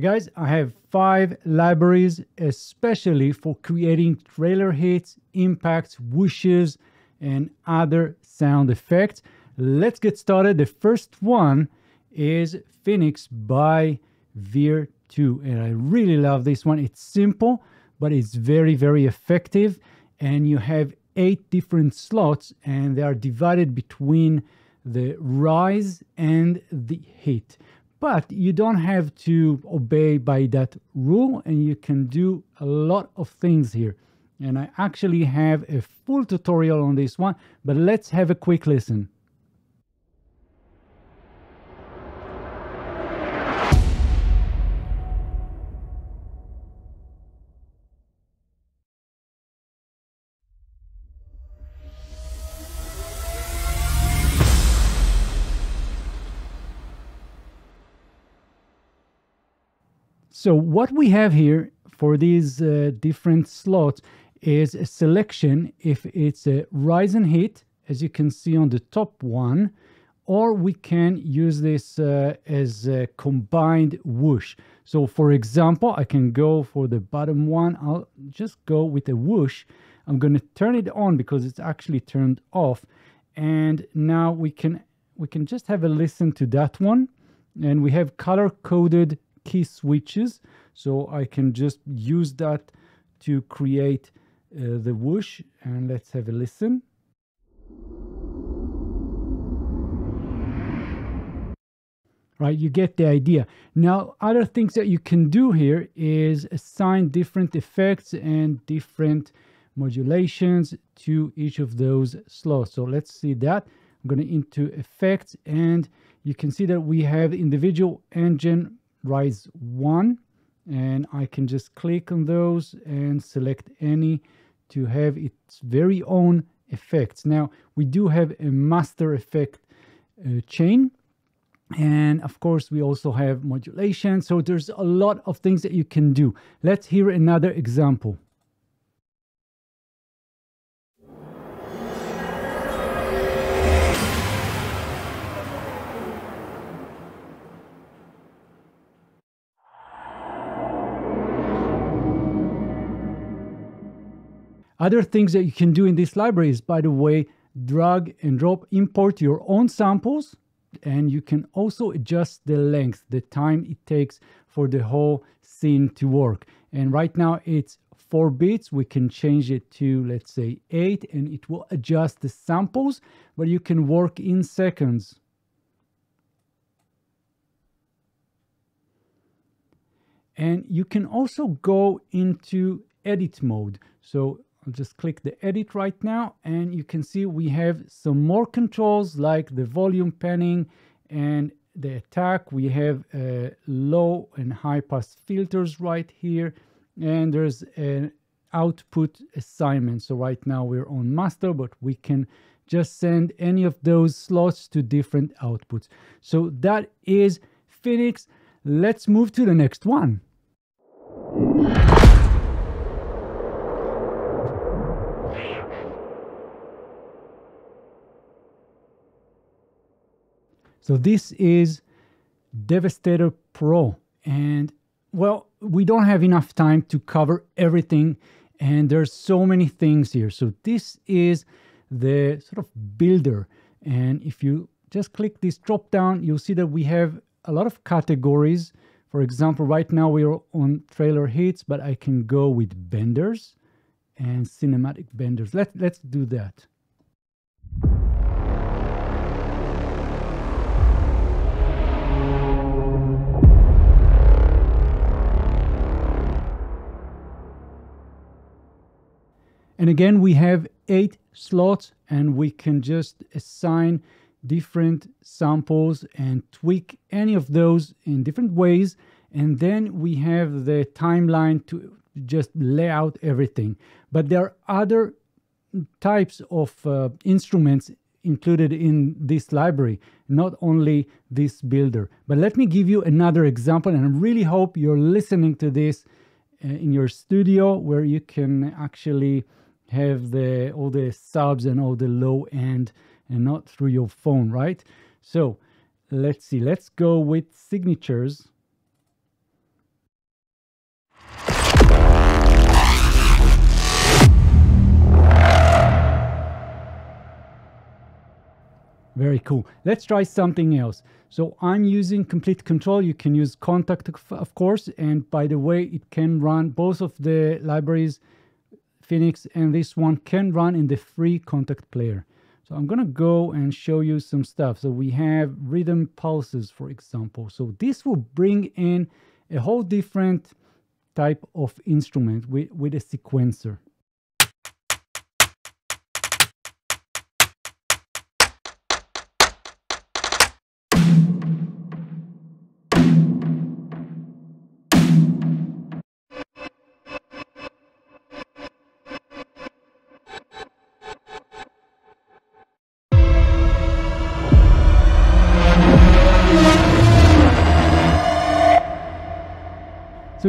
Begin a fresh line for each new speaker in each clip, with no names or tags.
Guys, I have five libraries especially for creating trailer hits, impacts, whooshes, and other sound effects. Let's get started. The first one is Phoenix by Veer 2 and I really love this one. It's simple, but it's very, very effective and you have eight different slots and they are divided between the rise and the hit but you don't have to obey by that rule and you can do a lot of things here. And I actually have a full tutorial on this one but let's have a quick listen So what we have here for these uh, different slots is a selection if it's a rise and hit, as you can see on the top one, or we can use this uh, as a combined whoosh. So for example, I can go for the bottom one. I'll just go with a whoosh. I'm going to turn it on because it's actually turned off. And now we can we can just have a listen to that one. And we have color coded key switches. So I can just use that to create uh, the whoosh and let's have a listen. Right, you get the idea. Now, other things that you can do here is assign different effects and different modulations to each of those slots. So let's see that. I'm going to into effects and you can see that we have individual engine rise one and I can just click on those and select any to have its very own effects. Now we do have a master effect uh, chain and of course we also have modulation so there's a lot of things that you can do. Let's hear another example. Other things that you can do in this library is, by the way, drag and drop, import your own samples, and you can also adjust the length, the time it takes for the whole scene to work. And right now it's four bits. We can change it to, let's say, eight, and it will adjust the samples, but you can work in seconds. And you can also go into edit mode. So I'll just click the edit right now and you can see we have some more controls like the volume panning and the attack. We have uh, low and high pass filters right here and there's an output assignment. So right now we're on master, but we can just send any of those slots to different outputs. So that is Phoenix. Let's move to the next one. So this is Devastator Pro. And well, we don't have enough time to cover everything. And there's so many things here. So this is the sort of builder. And if you just click this drop down, you'll see that we have a lot of categories. For example, right now we're on trailer hits, but I can go with benders and cinematic benders. Let, let's do that. And again, we have eight slots and we can just assign different samples and tweak any of those in different ways. And then we have the timeline to just lay out everything. But there are other types of uh, instruments included in this library, not only this builder. But let me give you another example, and I really hope you're listening to this uh, in your studio where you can actually have the all the subs and all the low end and not through your phone, right? So let's see, let's go with signatures. Very cool. Let's try something else. So I'm using Komplete Kontrol. You can use Kontakt, of course. And by the way, it can run both of the libraries Phoenix and this one can run in the free Kontakt player. So I'm to go and show you some stuff. So we have rhythm pulses, for example. So this will bring in a whole different type of instrument with, with a sequencer.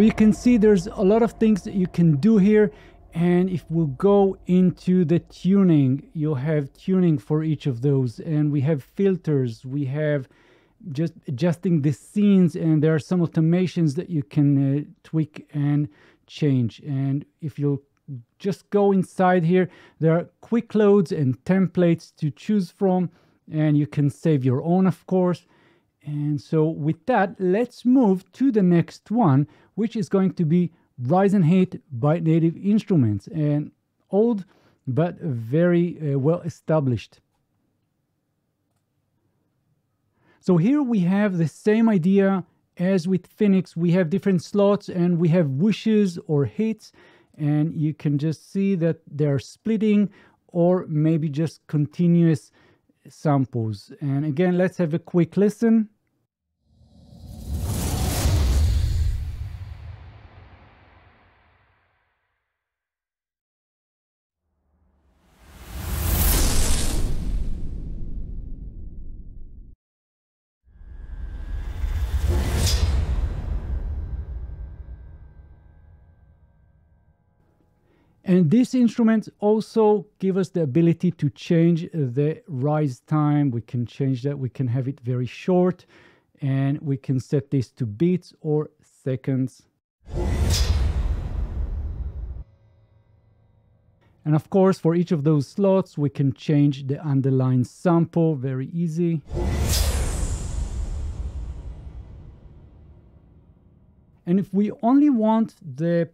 You can see there's a lot of things that you can do here. And if we go into the tuning, you'll have tuning for each of those. And we have filters, we have just adjusting the scenes, and there are some automations that you can uh, tweak and change. And if you just go inside here, there are quick loads and templates to choose from, and you can save your own, of course. And so with that, let's move to the next one, which is going to be Rise and Hit by Native Instruments, and old but very uh, well established. So here we have the same idea as with Phoenix. We have different slots and we have wishes or hits, and you can just see that they're splitting or maybe just continuous samples. And again, let's have a quick listen. And these instruments also give us the ability to change the rise time. We can change that. We can have it very short and we can set this to beats or seconds. And of course, for each of those slots, we can change the underlying sample very easy. And if we only want the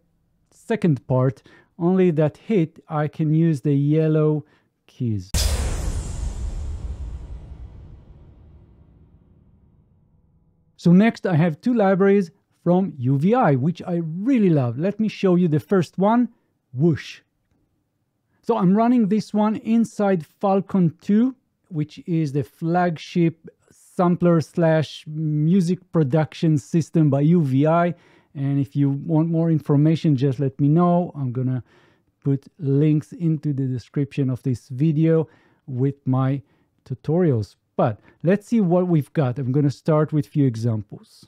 second part, only that hit, I can use the yellow keys. So next I have two libraries from UVI, which I really love. Let me show you the first one, Whoosh. So I'm running this one inside Falcon 2, which is the flagship sampler slash music production system by UVI. And if you want more information, just let me know. I'm gonna put links into the description of this video with my tutorials. But let's see what we've got. I'm gonna start with few examples.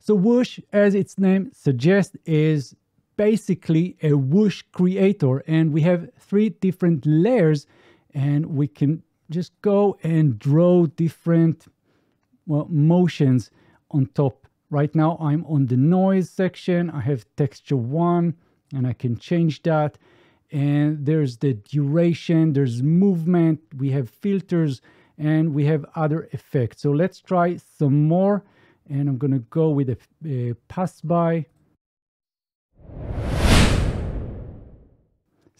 So Whoosh, as its name suggests, is basically a whoosh creator and we have three different layers and we can just go and draw different well motions on top. Right now i'm on the noise section. I have texture one and i can change that. And there's the duration there's movement we have filters and we have other effects. So let's try some more and i'm to go with a, a pass by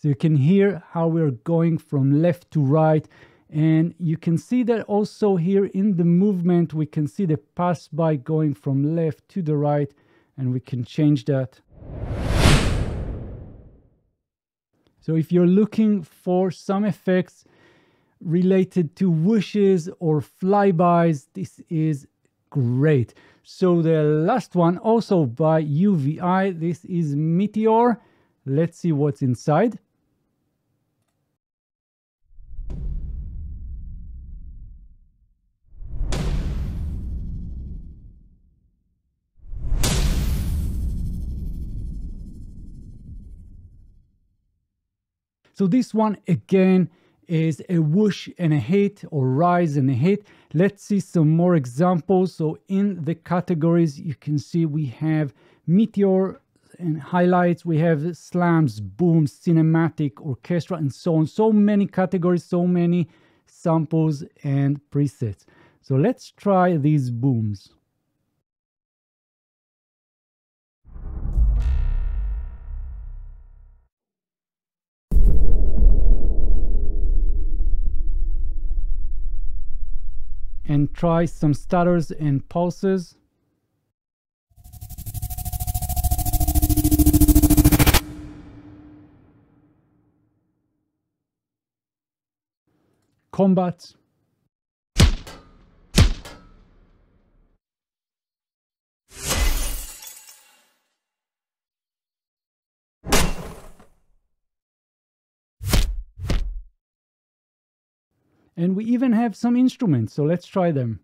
So you can hear how we're going from left to right. And you can see that also here in the movement, we can see the pass by going from left to the right, and we can change that. So if you're looking for some effects related to whooshes or flybys, this is great. So the last one also by UVI, this is Meteor. Let's see what's inside. So this one again is a whoosh and a hit or rise and a hit. Let's see some more examples. So in the categories, you can see we have meteor and highlights. We have slams, booms, cinematic, orchestra, and so on. So many categories, so many samples and presets. So let's try these booms. And try some stutters and pulses. Combat. And we even have some instruments, so let's try them.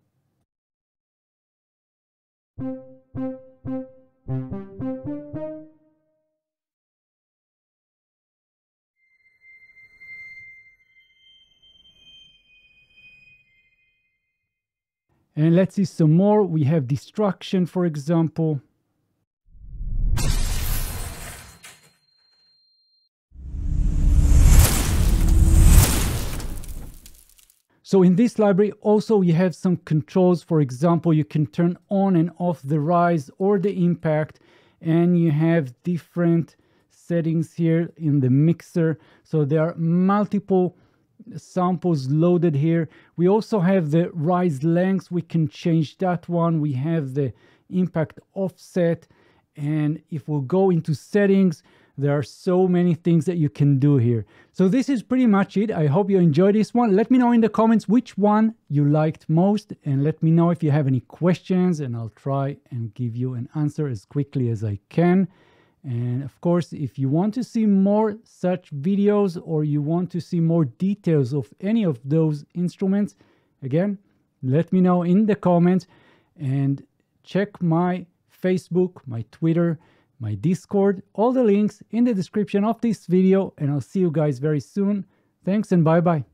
And let's see some more. We have destruction, for example. So in this library also you have some controls. For example, you can turn on and off the rise or the impact and you have different settings here in the mixer. So there are multiple samples loaded here. We also have the rise length. We can change that one. We have the impact offset. And if we go into settings, there are so many things that you can do here. So this is pretty much it. I hope you enjoyed this one. Let me know in the comments which one you liked most and let me know if you have any questions and I'll try and give you an answer as quickly as I can. And of course, if you want to see more such videos or you want to see more details of any of those instruments, again, let me know in the comments and check my Facebook, my Twitter, my Discord, all the links in the description of this video, and I'll see you guys very soon. Thanks and bye bye.